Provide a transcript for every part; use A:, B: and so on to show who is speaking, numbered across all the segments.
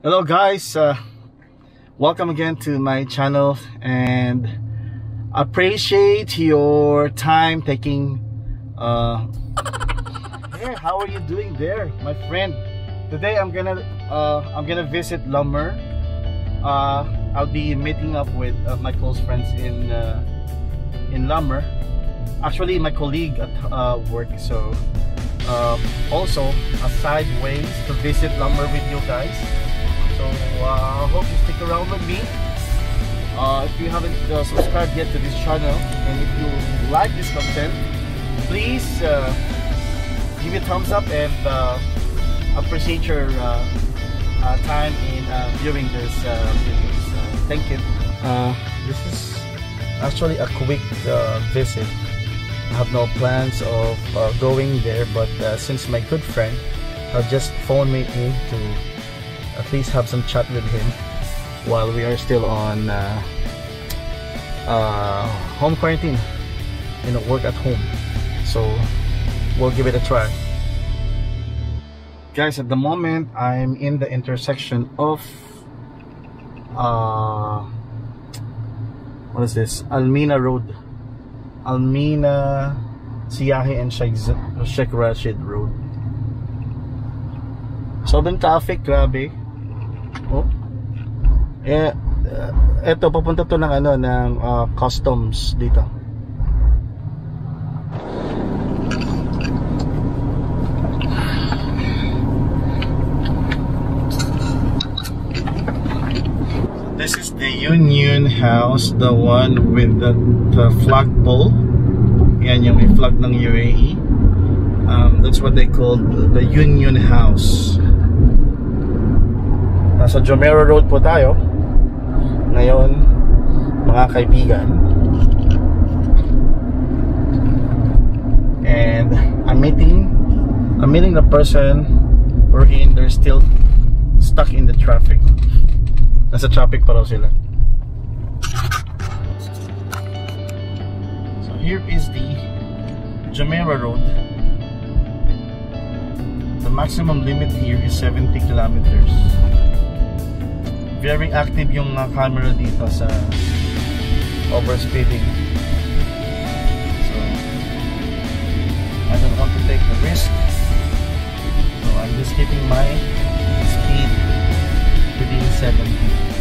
A: Hello guys, uh, welcome again to my channel and appreciate your time taking uh hey how are you doing there my friend? Today I'm gonna uh, I'm gonna visit La Mer. Uh, I'll be meeting up with uh, my close friends in uh, in La Mer. Actually my colleague at uh, work so uh, also a side ways to visit La Mer with you guys so uh, I hope you stick around with me. Uh, if you haven't uh, subscribed yet to this channel and if you like this content, please give it a thumbs up and appreciate your time in viewing this videos. Uh, thank you. This is actually a quick visit. I have no plans of uh, going there, but uh, since my good friend uh, just phoned me in to at least have some chat with him while we are still on uh, uh, home quarantine. You know work at home. So we'll give it a try. Guys at the moment I'm in the intersection of uh, what is this? Almina Road. Almina Siyahi and Sheikh, Sheikh Rashid Road. Sobrang traffic grabe Oh. Eh uh, eto papunta to ng ano ng uh, customs dito. This is the Union House, the one with the, the flagpole. Yan yung may flag ng UAE. Um, that's what they call the Union House. Nasa Jomero Road po tayo. Ngayon Mga kaibigan. And I'm meeting I'm meeting the person Wherein they're still Stuck in the traffic. Nasa traffic pa raw sila. So here is the Jumeirah Road. The maximum limit here is 70 kilometers very active yung uh, camera dito sa overspeeding. So I don't want to take the risk. So I'm just keeping my speed within 70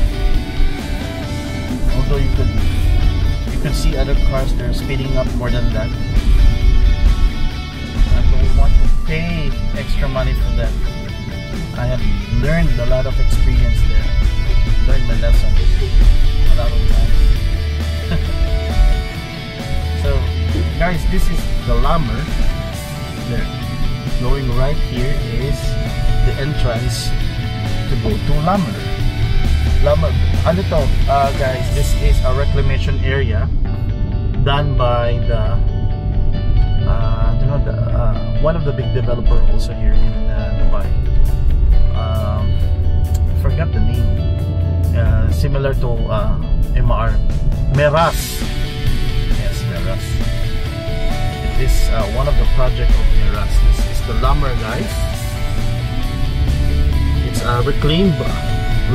A: although you could you could see other cars they're speeding up more than that. I don't want to pay extra money for that I have learned a lot of experience there so, guys, this is the La Mer. There. Going right here is the entrance to go to La Mer. Lammer. Ano to, uh, guys, this is a reclamation area done by the uh, know, the, uh, one of the big developer also here in uh, Dubai. Um, forgot the name. Uh, similar to uh, MR Meras. Yes Meras. It is uh, one of the project of Meras. This is the La Mer guys. It's a reclaimed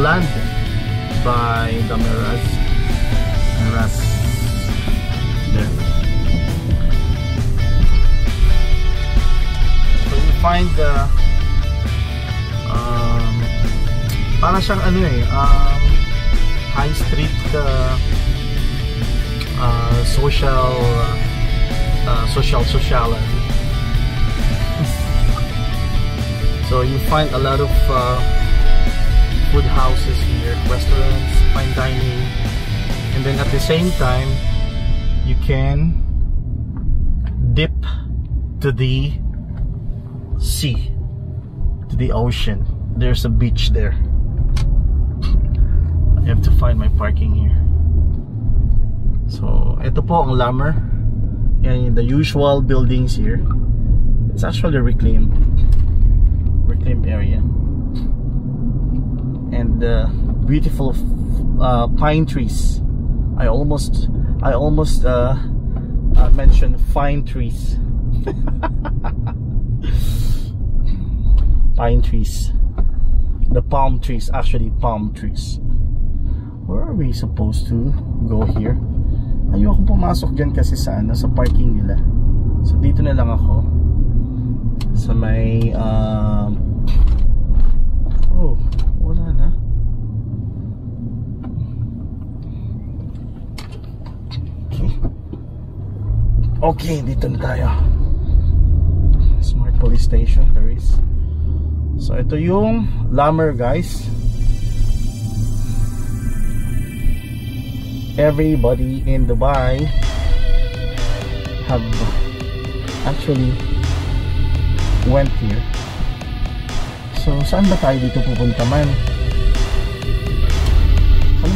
A: land by the Meras. Meras. There. So you find the um, para siyang ano eh um, high street uh, uh, social uh, social social so you find a lot of food houses here restaurants fine dining. And then at the same time you can dip to the sea to the ocean. There's a beach there I have to find my parking here. So ito po ang La Mer yan the usual buildings here. It's actually reclaimed reclaimed area. And the beautiful uh, pine trees. I almost I almost uh, uh, mentioned fine trees. Pine trees. The palm trees actually palm trees where are we supposed to go here? Ayoko pumasok dyan kasi sa ano sa parking nila. So dito na lang ako. Sa may um, oh wala na. Okay. Okay dito na tayo. Smart police station there is So ito yung lammer guys. Everybody in Dubai have actually went here. So saan ba tayo dito pupunta man?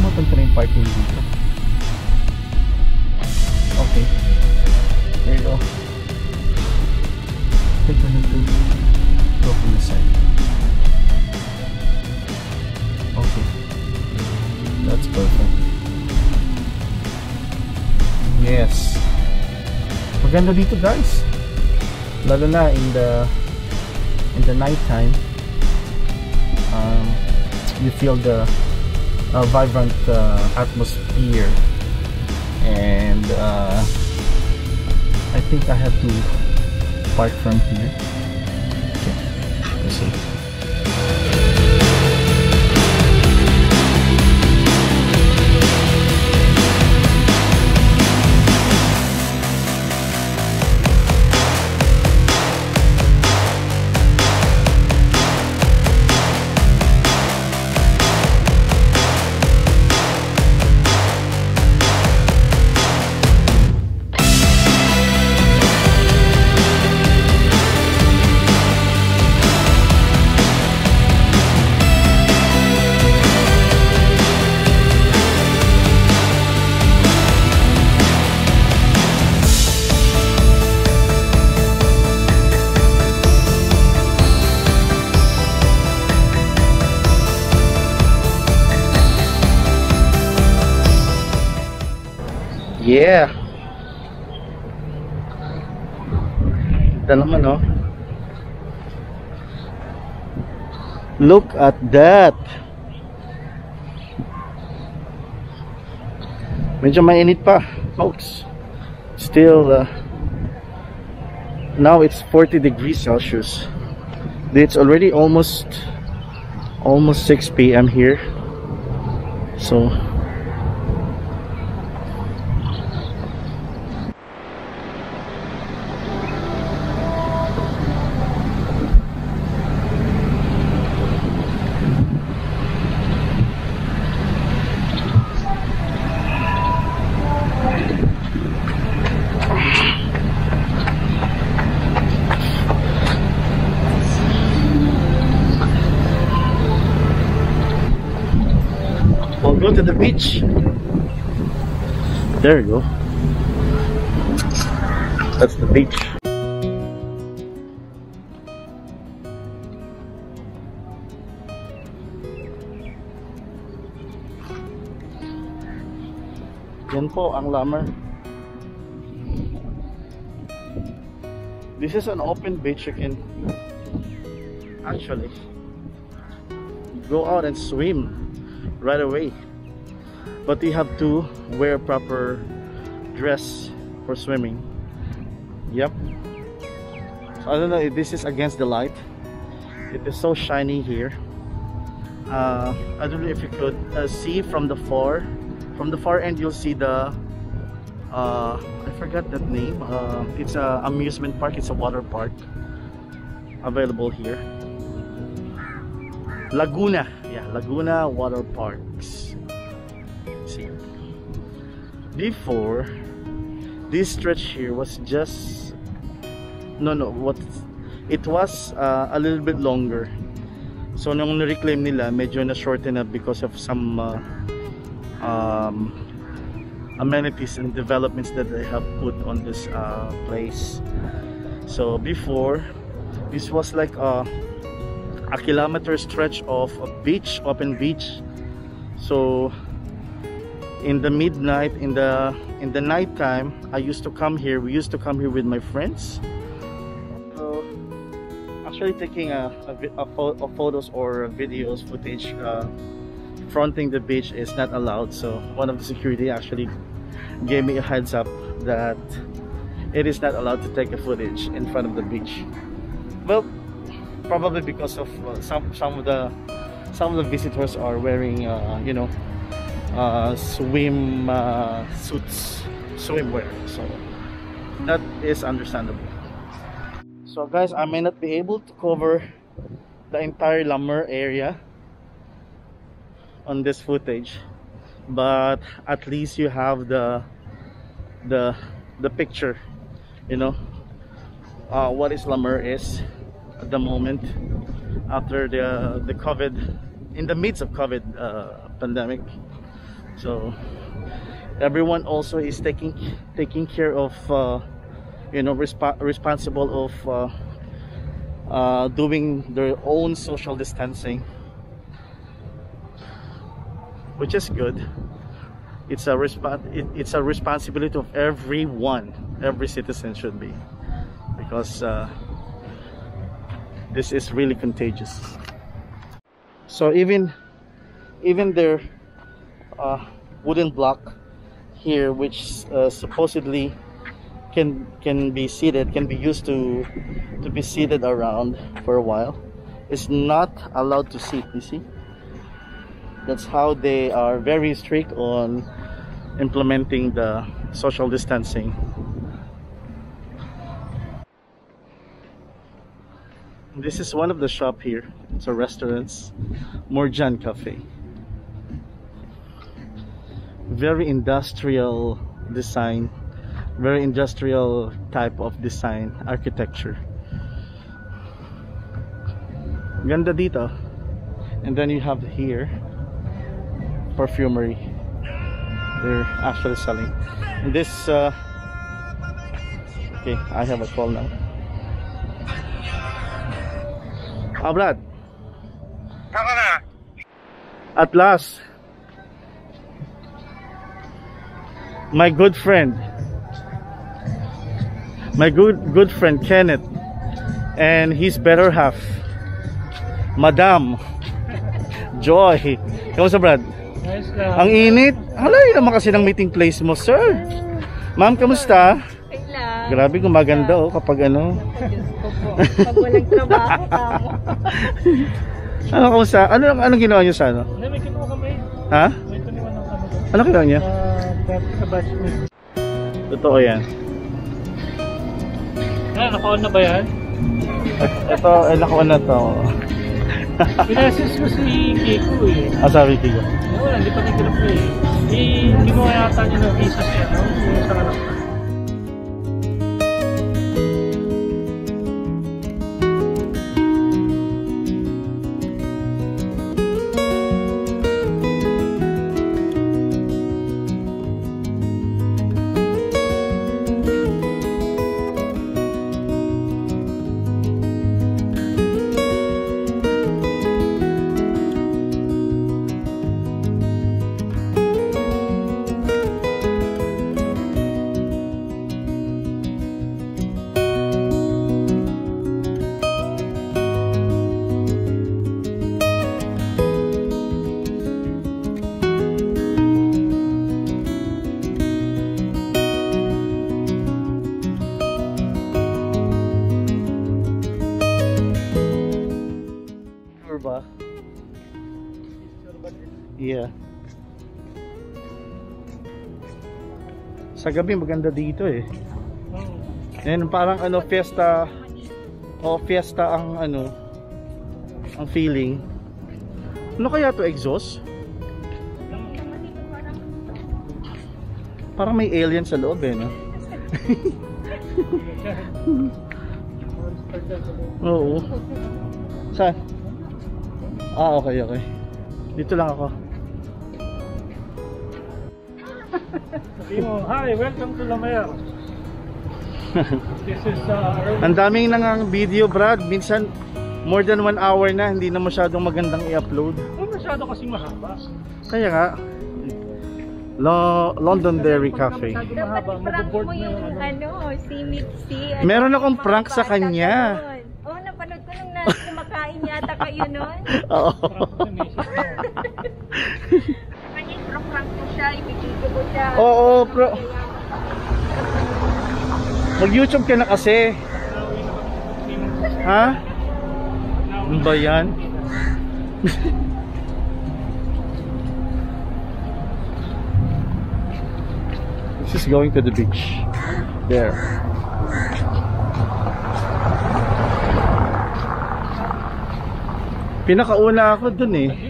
A: Mo punta na yung parking dito? Okay. There you go. Take a go from the side. Yes. Maganda dito guys. Lalo na in the in the night time. Um, you feel the uh, vibrant uh, atmosphere and uh, I think I have to park from here. Okay. Let's see. Yeah. Ito naman oh. Look at that. Medyo mainit pa, folks. Still uh, now it's 40 degrees Celsius. It's already almost almost 6 p.m. here. So the beach. There you go. That's the beach. Yan po ang La Mer. This is an open beach you can actually go out and swim right away but you have to wear proper dress for swimming. Yep. So I don't know if this is against the light. It is so shiny here. Uh, I don't know if you could uh, see from the far. From the far end you'll see the uh, I forgot that name. Uh, it's a amusement park. It's a water park available here. Laguna. Yeah Laguna water parks before this stretch here was just no no what it was uh, a little bit longer. So nung reclaim nila medyo na shorten na because of some uh, um, amenities and developments that they have put on this uh, place. So before this was like a a kilometer stretch of a beach open beach. So in the midnight in the in the night time i used to come here. We used to come here with my friends. So actually taking a, a, a, a photos or videos footage uh, fronting the beach is not allowed. So one of the security actually gave me a heads up that it is not allowed to take a footage in front of the beach. Well probably because of uh, some some of the some of the visitors are wearing uh, you know uh, swim uh, suits swimwear. So that is understandable. So guys I may not be able to cover the entire La Mer area on this footage but at least you have the the the picture you know uh, what is La Mer is at the moment after the the COVID in the midst of COVID uh, pandemic so everyone also is taking taking care of uh, you know resp responsible of uh, uh, doing their own social distancing. Which is good. It's a resp- it, it's a responsibility of everyone. Every citizen should be. Because uh, this is really contagious. So even even their uh, wooden block here which uh, supposedly can can be seated can be used to to be seated around for a while. Is not allowed to sit you see? That's how they are very strict on implementing the social distancing. This is one of the shop here. It's a restaurants Morjan Cafe very industrial design very industrial type of design architecture. Ganda dito. And then you have here perfumery. They're actually selling. And this uh, okay I have a call now. Ah Brad
B: Saka
A: at last my good friend my good good friend Kenneth and his better half Madam Joy kamusta Brad?
B: Nice.
A: Ang init. Hala, yun naman kasi ng meeting place mo, sir. Ma'am, kamusta? Grabe, gumaganda oh kapag ano.
C: Diyos ko po. Pag walang trabaho, tamo.
A: Ano, kamusta? Ano, anong ginawa niyo sa ano?
B: May kinuha kami.
A: Ha?
B: Kami.
A: Ano ginawa niyo?
B: Dati sa batchmate.
A: Totoo yan.
B: Ah, naka-on na ba yan?
A: Ito, eh, nakuha na to.
B: Pinasis ko si Kiko eh.
A: Ah, sabi ko.
B: Eh, Wala, hindi pa nag-reply eh. Eh, kinuha yata niya ng visa siya, no? Yung sa anak
A: Sa gabi maganda dito eh.
B: Oh.
A: And parang ano fiesta o fiesta ang ano ang feeling. Ano kaya to exhaust? Parang may alien sa loob eh, no? Oo. Saan? Ah, okay, okay. Dito lang ako.
B: Sabi mo, hi, welcome to Lamaya. This is uh,
A: Ang daming nang video, Brad. Minsan, more than one hour na, hindi na masyadong magandang i-upload.
B: Oh, masyado kasing mahaba.
A: Kaya nga, Lo- London Dairy Cafe.
C: Dapat prank mo
B: na
C: yung
B: ano.
C: ano, si Mitzi. Ano,
A: Meron akong
C: mga
A: prank sa kanya.
C: doon. Oh, napanood ko nung Lasing yata kayo nun.
A: Oo.
B: Parang may isip ko.
C: Kanya prank ko siya, ibigay ko siya.
A: Oo, pro. Mag-YouTube ka na kasi. Ha? Ano ba yan? This is going to the beach. There. Pinakauna ako dun eh.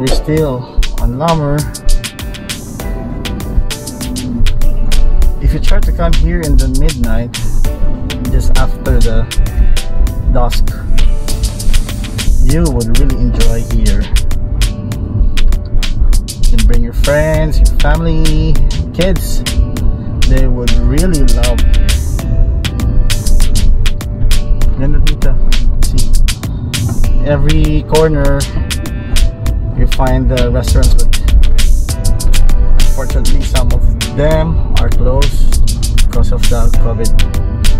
A: We're still on La Mer. If you try to come here in the midnight, just after the dusk, you would really enjoy here. You can bring your friends, your family, kids. They would really love. Every corner you find the restaurants but unfortunately some of them are closed because of the COVID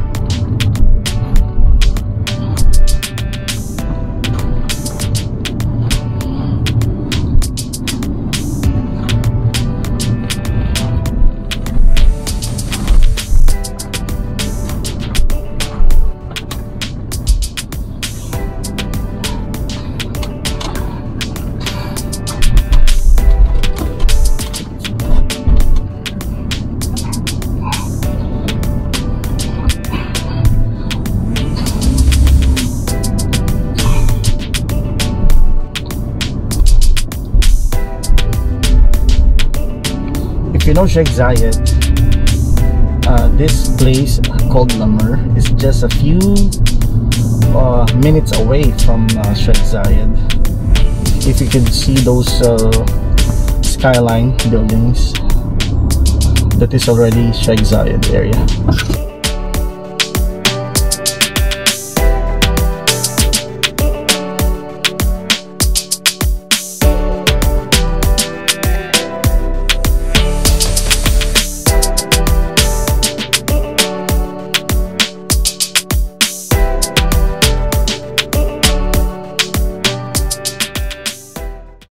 A: Sheikh Zayed uh, this place called La Mer is just a few uh, minutes away from uh, Sheikh Zayed. If you can see those uh, skyline buildings that is already Sheikh Zayed area